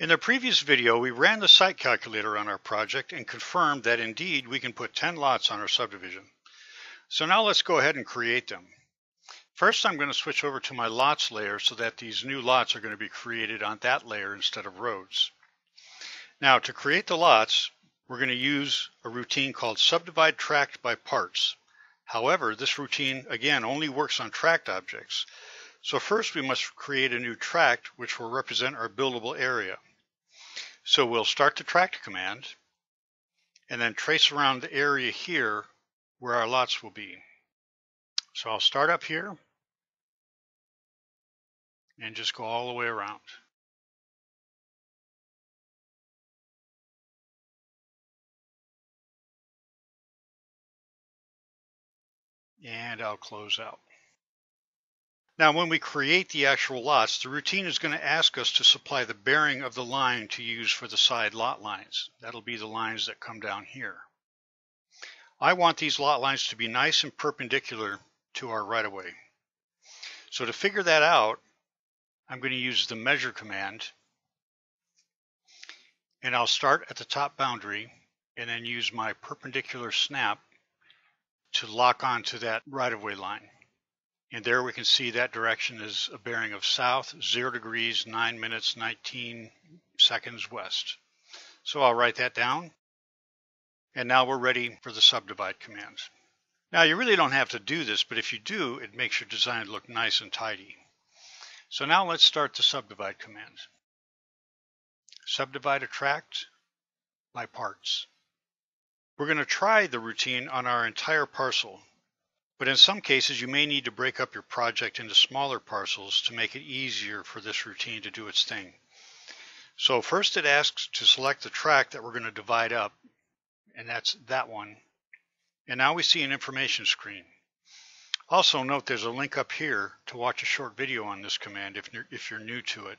In the previous video, we ran the site calculator on our project and confirmed that indeed we can put 10 lots on our subdivision. So now let's go ahead and create them. First, I'm going to switch over to my lots layer so that these new lots are going to be created on that layer instead of roads. Now to create the lots, we're going to use a routine called subdivide tract by parts. However, this routine again only works on tract objects. So first we must create a new tract which will represent our buildable area. So we'll start the tract command and then trace around the area here where our lots will be. So I'll start up here and just go all the way around. And I'll close out. Now, when we create the actual lots, the routine is going to ask us to supply the bearing of the line to use for the side lot lines. That'll be the lines that come down here. I want these lot lines to be nice and perpendicular to our right-of-way. So to figure that out, I'm going to use the measure command and I'll start at the top boundary and then use my perpendicular snap to lock onto that right-of-way line. And there we can see that direction is a bearing of south, 0 degrees, 9 minutes, 19 seconds west. So I'll write that down. And now we're ready for the subdivide commands. Now you really don't have to do this, but if you do, it makes your design look nice and tidy. So now let's start the subdivide command. Subdivide a tract by parts. We're going to try the routine on our entire parcel but in some cases, you may need to break up your project into smaller parcels to make it easier for this routine to do its thing. So first it asks to select the tract that we're going to divide up, and that's that one. And now we see an information screen. Also note there's a link up here to watch a short video on this command if you're, if you're new to it.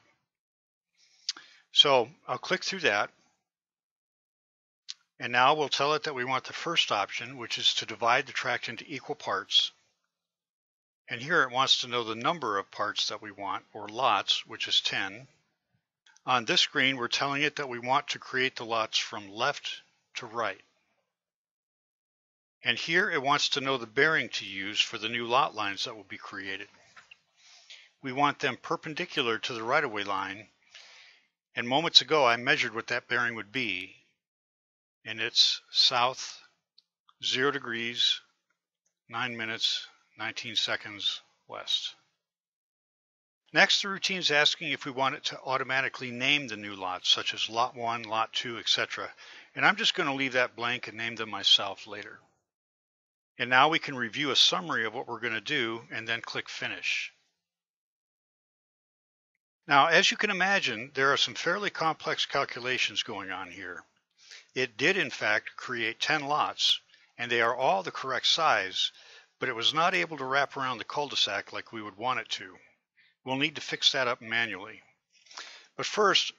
So I'll click through that. And now we'll tell it that we want the first option, which is to divide the tract into equal parts. And here it wants to know the number of parts that we want, or lots, which is 10. On this screen, we're telling it that we want to create the lots from left to right. And here it wants to know the bearing to use for the new lot lines that will be created. We want them perpendicular to the right-of-way line, and moments ago I measured what that bearing would be, and it's south 0 degrees 9 minutes 19 seconds west. Next, the routine is asking if we want it to automatically name the new lots, such as Lot 1, Lot 2, etc. And I'm just going to leave that blank and name them myself later. And now we can review a summary of what we're going to do and then click Finish. Now, as you can imagine, there are some fairly complex calculations going on here. It did in fact create 10 lots, and they are all the correct size, but it was not able to wrap around the cul-de-sac like we would want it to. We'll need to fix that up manually. But first,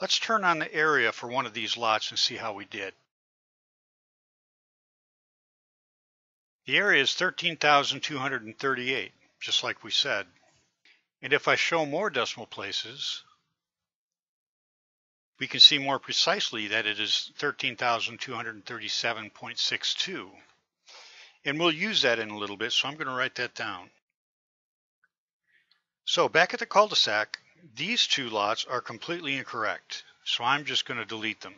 let's turn on the area for one of these lots and see how we did. The area is 13,238, just like we said. And if I show more decimal places, we can see more precisely that it is 13,237.62. And we'll use that in a little bit, so I'm going to write that down. So back at the cul-de-sac, these two lots are completely incorrect, so I'm just going to delete them.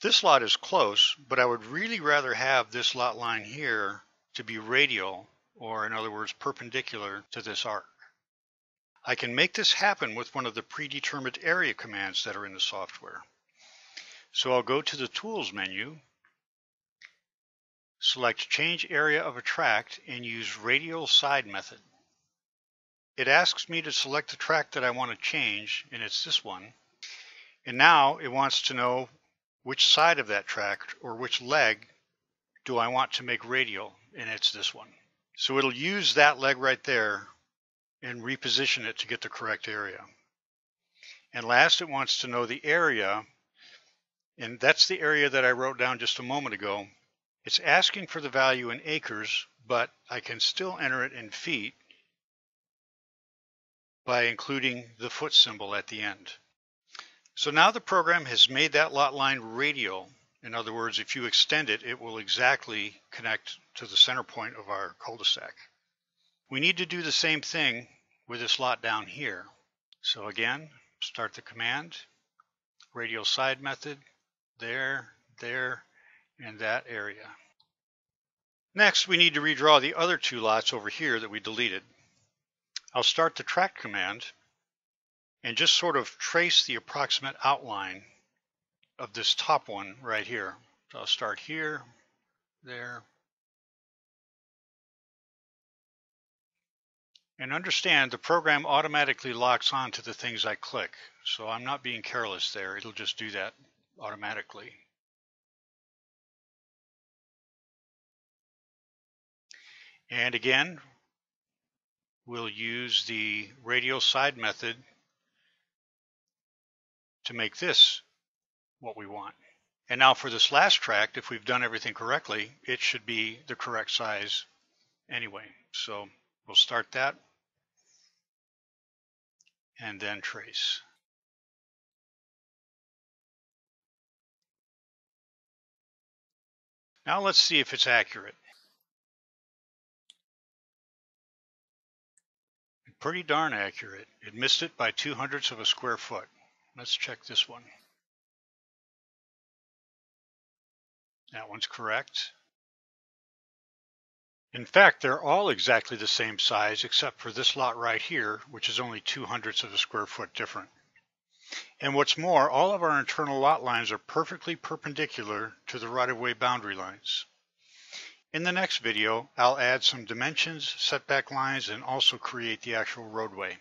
This lot is close, but I would really rather have this lot line here to be radial, or in other words, perpendicular to this arc. I can make this happen with one of the predetermined area commands that are in the software. So I'll go to the Tools menu, select Change Area of a Tract, and use Radial Side Method. It asks me to select the tract that I want to change, and it's this one. And now it wants to know which side of that tract, or which leg, do I want to make radial, and it's this one. So it'll use that leg right there and reposition it to get the correct area. And last, it wants to know the area, and that's the area that I wrote down just a moment ago. It's asking for the value in acres, but I can still enter it in feet. by including the foot symbol at the end. So now the program has made that lot line radial. In other words, if you extend it, it will exactly connect to the center point of our cul-de-sac. We need to do the same thing with this lot down here. So again, start the command, radial side method, there, there, and that area. Next, we need to redraw the other two lots over here that we deleted. I'll start the tract command and just sort of trace the approximate outline of this top one right here. So I'll start here, there, And understand the program automatically locks on to the things I click. So I'm not being careless there. It'll just do that automatically. And again, we'll use the radial side method to make this what we want. And now for this last tract, if we've done everything correctly, it should be the correct size anyway. So we'll start that and then trace. Now let's see if it's accurate. Pretty darn accurate. It missed it by two hundredths of a square foot. Let's check this one. That one's correct. In fact, they're all exactly the same size except for this lot right here, which is only two hundredths of a square foot different. And what's more, all of our internal lot lines are perfectly perpendicular to the right-of-way boundary lines. In the next video, I'll add some dimensions, setback lines, and also create the actual roadway.